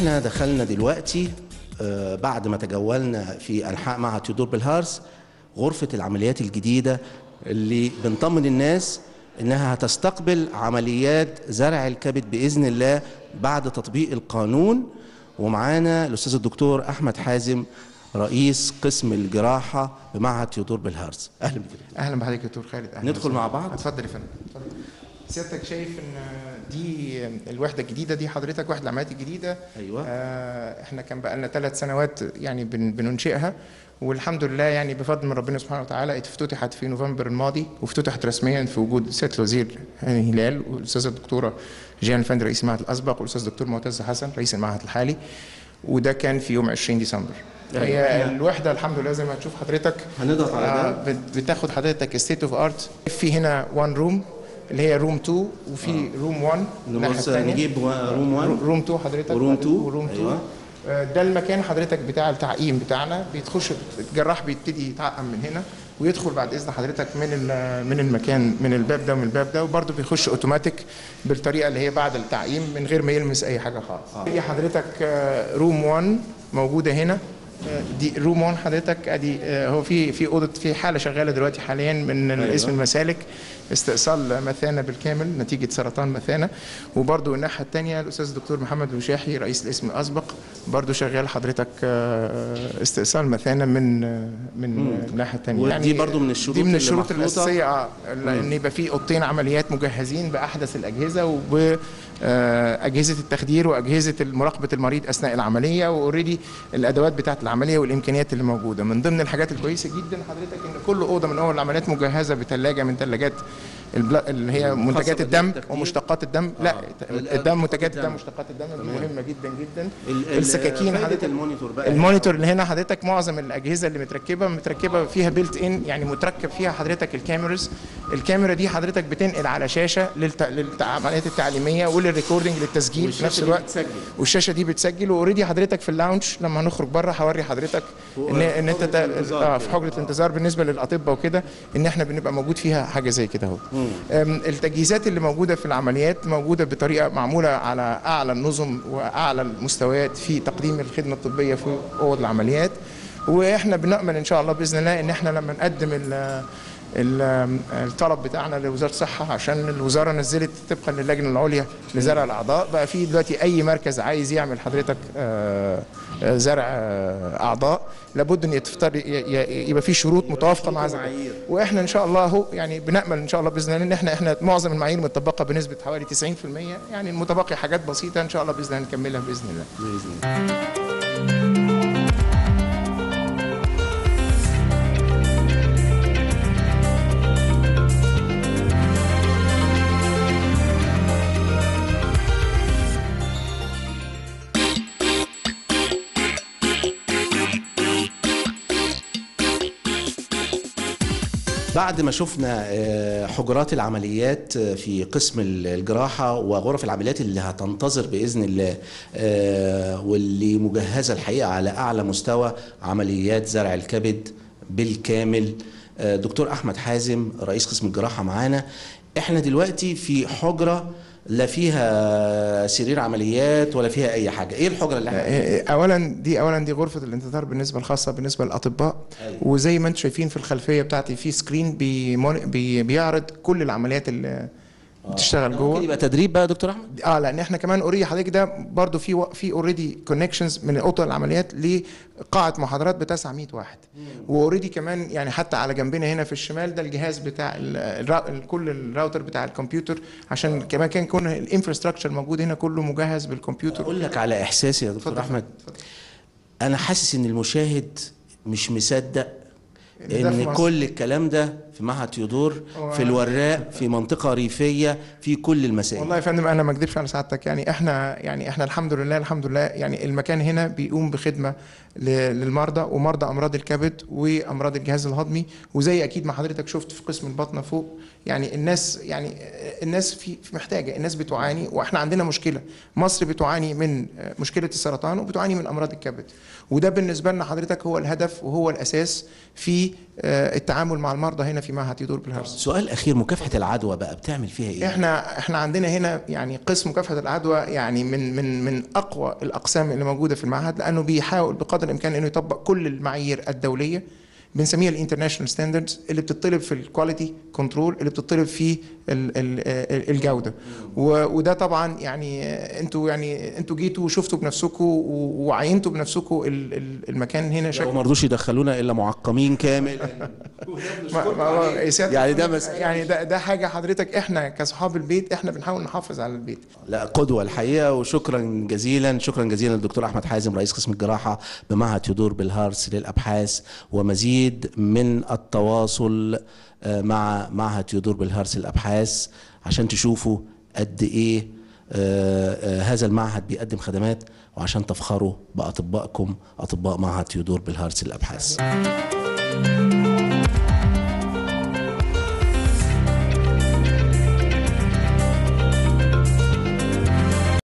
إحنا دخلنا دلوقتي آه، بعد ما تجولنا في أنحاء معهد تيودور بالهارس غرفة العمليات الجديدة اللي بنطمن الناس إنها هتستقبل عمليات زرع الكبد بإذن الله بعد تطبيق القانون ومعانا الأستاذ الدكتور أحمد حازم رئيس قسم الجراحة بمعهد تيودور بالهارس أهلا بك أهلا بحضرتك يا دكتور خالد أهلا ندخل. مع بعض؟ اتفضل يا فندم. سيادتك شايف إن دي الوحدة الجديدة دي حضرتك وحدة العمليات الجديدة أيوة. آه إحنا كان بقى لنا ثلاث سنوات يعني بن بننشئها والحمد لله يعني بفضل من ربنا سبحانه وتعالى افتتحت في نوفمبر الماضي وافتتحت رسميا في وجود سيادة الوزير هاني هلال والأستاذة الدكتورة جيهان الفندي رئيس المعهد الأسبق والأستاذ الدكتور معتز حسن رئيس المعهد الحالي وده كان في يوم 20 ديسمبر أيوة. هي الوحدة الحمد لله زي ما هتشوف حضرتك هنضغط على ده. آه، بت- بتاخد حضرتك state of art في هنا one room اللي هي room 2 وفي room 1 الناحية نبص. نجيب room 1 room 2 حضرتك و room 2 و room 2 أيوة. آه، ده المكان حضرتك بتاع التعقيم بتاعنا. بتخش الجراح بيبتدي يتعقم من هنا ويدخل بعد إذن حضرتك من من المكان من الباب ده ومن الباب ده وبرده بيخش اوتوماتيك بالطريقة اللي هي بعد التعقيم من غير ما يلمس أي حاجة خالص. هي حضرتك آه، room 1 موجودة هنا. آه، دي room 1 حضرتك ادي آه، هو في في أوضة في حالة شغالة دلوقتي حاليا من أيوة. قسم المسالك استئصال مثانة بالكامل نتيجة سرطان مثانة وبرده الناحية الثانية الأستاذ الدكتور محمد الوشاحي رئيس الاسم الاسبق برده شغال حضرتك آه، استئصال مثانة من آه، من الناحية الثانية ودي برضو من الشروط دي من الشروط؟ الأساسية ان يبقى في أوضتين عمليات مجهزين بأحدث الأجهزة وباجهزه التخدير وأجهزة مراقبة المريض أثناء العملية وأوريدي الأدوات بتاعة العملية والإمكانيات اللي موجودة من ضمن الحاجات الكويسة جدا حضرتك إن كل أوضة من أول العمليات مجهزة بثلاجه من ثلاجات اللي هي منتجات الدم؟ ومشتقات الدم لا آه. الدم منتجات الدم. مشتقات الدم مهمه جدا جدا ال- ال- السكاكين حضرتك ال monitor بقى ال monitor اللي هنا حضرتك معظم الأجهزة اللي متركبة متركبة فيها built in يعني متركب فيها حضرتك ال cameras الكاميرا دي حضرتك بتنقل على شاشة. للعمليات التعليمية ولل recording للتسجيل في نفس الوقت بتسجل. والشاشة دي بتسجل و already حضرتك في ال lounge لما هنخرج بره هوري حضرتك ان إن أنت الانتظار آه. في حجرة انتظار بالنسبة للأطباء وكده إن إحنا بنبقى موجود فيها حاجة زي كده أهو التجهيزات اللي موجودة في العمليات موجودة بطريقة معمولة على أعلى النظم وأعلى المستويات في تقديم الخدمة الطبية في أوض العمليات وإحنا بنأمل إن شاء الله بإذن الله إن إحنا لما نقدم الطلب بتاعنا لوزارة الصحة عشان الوزارة نزلت طبقا للجنة العليا لزرع الأعضاء بقى في دلوقتي أي مركز عايز يعمل حضرتك آه، آه، زرع آه، أعضاء لابد إن يبقى في شروط متوافقة مع معايير. وإحنا إن شاء الله يعني بنأمل إن شاء الله بإذن الله إن إحنا إحنا معظم المعايير متطبقة بنسبة حوالي 90% يعني المتبقي حاجات بسيطة إن شاء الله بإذن الله نكملها بإذن الله بإذن الله. بعد ما شفنا آه، حجرات العمليات آه، في قسم ال- الجراحة وغرف العمليات اللي هتنتظر بإذن الله آه، واللي مجهزة الحقيقة على أعلى مستوى عمليات زرع الكبد بالكامل. دكتور أحمد حازم رئيس قسم الجراحة معانا. إحنا دلوقتي في حجرة لا فيها سرير عمليات ولا فيها أي حاجة إيه الحجرة اللي إحنا اولا دي اولا دي غرفة الانتظار بالنسبة الخاصة بالنسبة للاطباء أيوة. وزي ما أنتم شايفين في الخلفية بتاعتي في screen بي بيعرض كل العمليات اللي بتشتغل ممكن جوه. يبقى تدريب بقى يا دكتور أحمد؟ آه لأن إحنا كمان already حضرتك ده برضو في و- في already connections من أوضة العمليات لقاعة محاضرات بتسع 100 واحد. و already كمان يعني حتى على جنبنا هنا في الشمال ده الجهاز بتاع ال- الرا- ال- كل الراوتر بتاع الكمبيوتر عشان كمان كان يكون ال infrastructure موجود هنا كله مجهز بالكمبيوتر. أقول لك على إحساسي يا دكتور اتفضل. أحمد. أنا حاسس إن المشاهد مش مصدق إن. كل الكلام ده في معهد تيودور في الوراق في منطقة ريفية في كل المسائل. والله يا فندم أنا ما اكذبش على سعادتك. يعني إحنا يعني إحنا الحمد لله الحمد لله يعني المكان هنا بيقوم بخدمة للمرضى ومرضى أمراض الكبد وأمراض الجهاز الهضمي. وزي أكيد ما حضرتك شفت في قسم البطنه فوق يعني الناس يعني الناس في محتاجة الناس بتعاني. وإحنا عندنا مشكلة. مصر بتعاني من مشكلة السرطان وبتعاني من أمراض الكبد. وده بالنسبة لنا حضرتك هو الهدف وهو الأساس في آه، التعامل مع المرضى هنا في معهد تيودور بلهارس. سؤال أخير مكافحة العدوى بقى بتعمل فيها إيه؟ إحنا إحنا عندنا هنا يعني قسم مكافحة العدوى يعني من من من أقوى الأقسام اللي موجودة في المعهد لأنه بيحاول بقدر الإمكان إنه يطبق كل المعايير الدولية. بنسميها ال international standards اللي بتطلب في ال quality control اللي بتطلب في ال- ال- ال- الجودة. وده طبعا يعني أنتوا يعني أنتوا جيتوا وشفتوا بنفسكم وعينتوا بنفسكم ال- ال- المكان هنا شكله ما رضوش يدخلونا إلا معقمين كامل. يعني ده مس- يعني ده ده حاجة حضرتك إحنا كأصحاب البيت إحنا بنحاول نحافظ على البيت. لا قدوة الحقيقة وشكرا جزيلا شكرا جزيلا للدكتور أحمد حازم رئيس قسم الجراحة بمعهد يدور بالهارس للأبحاث ومزيد من التواصل آه، مع معهد يدور بالهارس للأبحاث عشان تشوفوا قد إيه آه، آه، هذا المعهد بيقدم خدمات وعشان تفخروا بأطبائكم أطباء معهد يدور بالهارس للأبحاث